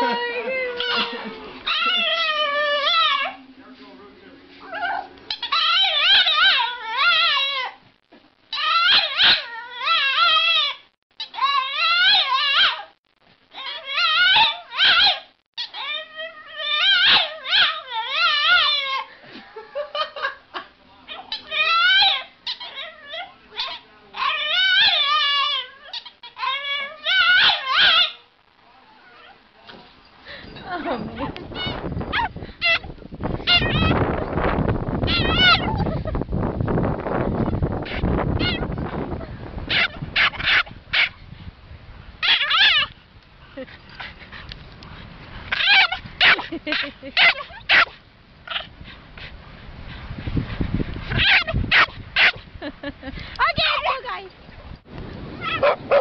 Ay, from me. okay, guys.